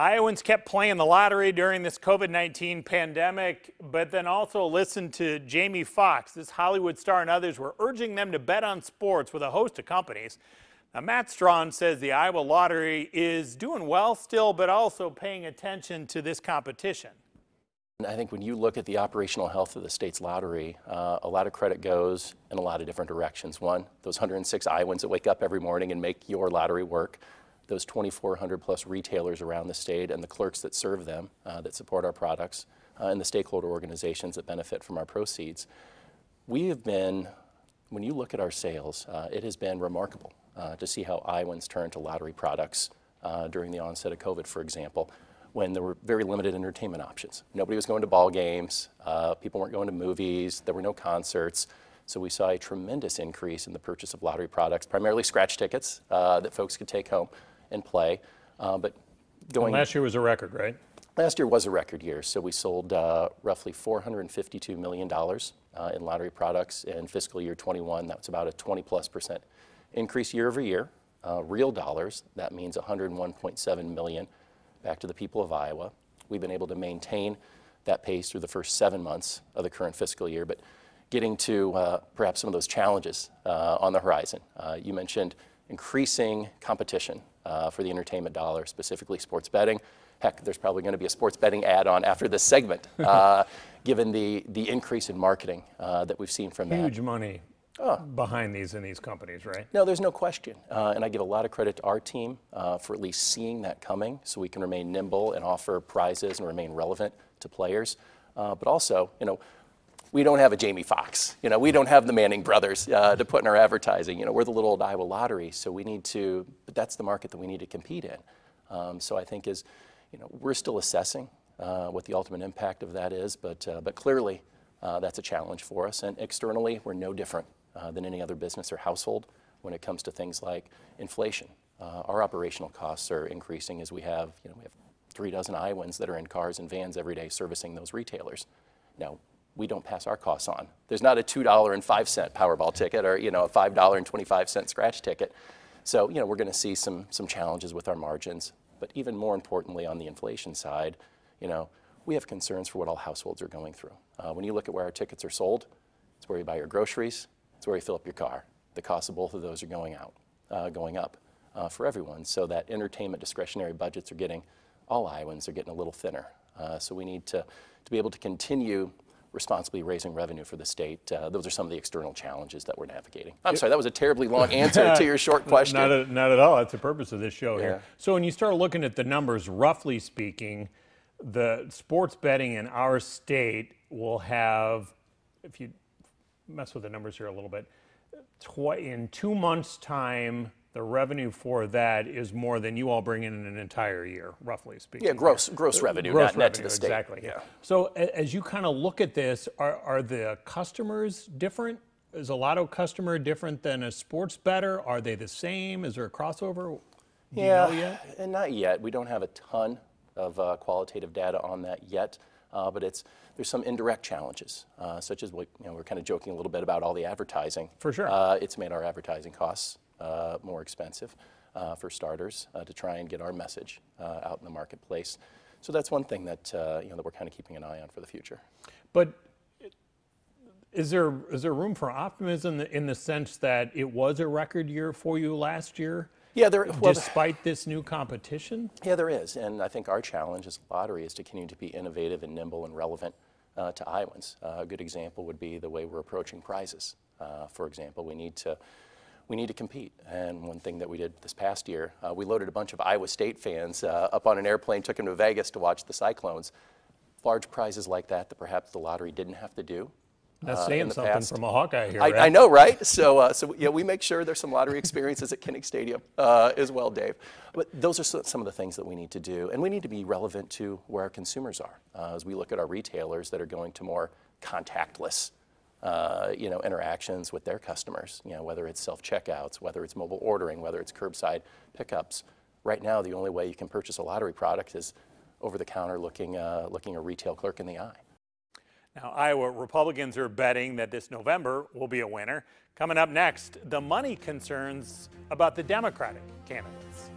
Iowans kept playing the lottery during this COVID 19 pandemic, but then also listened to Jamie Foxx. This Hollywood star and others were urging them to bet on sports with a host of companies. Now, Matt Strawn says the Iowa lottery is doing well still, but also paying attention to this competition. I think when you look at the operational health of the state's lottery, uh, a lot of credit goes in a lot of different directions. One, those 106 Iowans that wake up every morning and make your lottery work those 2,400 plus retailers around the state and the clerks that serve them, uh, that support our products, uh, and the stakeholder organizations that benefit from our proceeds. We have been, when you look at our sales, uh, it has been remarkable uh, to see how Iowans turned to lottery products uh, during the onset of COVID, for example, when there were very limited entertainment options. Nobody was going to ball games, uh, people weren't going to movies, there were no concerts. So we saw a tremendous increase in the purchase of lottery products, primarily scratch tickets that folks could take home and play. Uh, but going and last year was a record, right? Last year was a record year. So we sold uh, roughly $452 million uh, in lottery products in fiscal year 21. That's about a 20 plus percent increase year over year. Uh, real dollars, that means 101.7 million back to the people of Iowa. We've been able to maintain that pace through the first seven months of the current fiscal year, but getting to uh, perhaps some of those challenges uh, on the horizon. Uh, you mentioned increasing competition uh, for the entertainment dollar, specifically sports betting. Heck, there's probably going to be a sports betting ad on after this segment, uh, given the, the increase in marketing uh, that we've seen from Huge that. Huge money oh. behind these in these companies, right? No, there's no question. Uh, and I give a lot of credit to our team uh, for at least seeing that coming so we can remain nimble and offer prizes and remain relevant to players. Uh, but also, you know, we don't have a Jamie Foxx. You know, we don't have the Manning brothers uh, to put in our advertising. You know, we're the little old Iowa lottery, so we need to. But that's the market that we need to compete in. Um, so I think is, you know, we're still assessing uh, what the ultimate impact of that is, but uh, but clearly uh, that's a challenge for us. And externally, we're no different uh, than any other business or household when it comes to things like inflation. Uh, our operational costs are increasing as we have, you know, we have three dozen Iowans that are in cars and vans every day servicing those retailers. Now, we don't pass our costs on. There's not a $2.05 Powerball ticket or, you know, a $5.25 scratch ticket. So, you know, we're going to see some, some challenges with our margins. But even more importantly, on the inflation side, you know, we have concerns for what all households are going through. Uh, when you look at where our tickets are sold, it's where you buy your groceries, it's where you fill up your car. The costs of both of those are going out, uh, going up uh, for everyone. So that entertainment discretionary budgets are getting, all Iowans are getting a little thinner. Uh, so we need to, to be able to continue responsibly raising revenue for the state. Uh, those are some of the external challenges that we're navigating. I'm sorry, that was a terribly long answer to your short question. Not, a, not, at all. That's the purpose of this show yeah. here. So when you start looking at the numbers, roughly speaking, the sports betting in our state will have, if you mess with the numbers here a little bit, in two months' time, the revenue for that is more than you all bring in in an entire year, roughly speaking. Yeah, gross gross uh, revenue, gross not revenue, net to the state. Exactly. Yeah. So as you kind of look at this, are, are the customers different? Is a lotto customer different than a sports bettor? Are they the same? Is there a crossover? Do yeah, you know yet? Uh, not yet. We don't have a ton of uh, qualitative data on that yet. Uh, but it's there's some indirect challenges, uh, such as what you know we're kind of joking a little bit about all the advertising. For sure, uh, it's made our advertising costs uh, more expensive uh, for starters uh, to try and get our message out in the marketplace. So that's one thing that you know that we're kind of keeping an eye on for the future. But is there is there room for optimism in the sense that it was a record year for you last year? Yeah, there. Well, despite this new competition. Yeah, there is, and I think our challenge as a lottery is to continue to be innovative and nimble and relevant uh, to Iowans. Uh, a good example would be the way we're approaching prizes. Uh, for example, we need to we need to compete. And one thing that we did this past year, uh, we loaded a bunch of Iowa State fans uh, up on an airplane, took them to Vegas to watch the Cyclones. Large prizes like that that perhaps the lottery didn't have to do. That's uh, something past. from a Hawkeye here. I, right? I know, right? So, uh, so yeah, we make sure there's some lottery experiences at Kinnick Stadium uh, as well, Dave. But those are some of the things that we need to do, and we need to be relevant to where our consumers are uh, as we look at our retailers that are going to more contactless uh, you know, interactions with their customers, you know, whether it's self-checkouts, whether it's mobile ordering, whether it's curbside pickups. Right now, the only way you can purchase a lottery product is over the counter looking, uh, looking a retail clerk in the eye. Now, Iowa Republicans are betting that this November will be a winner. Coming up next, the money concerns about the Democratic candidates.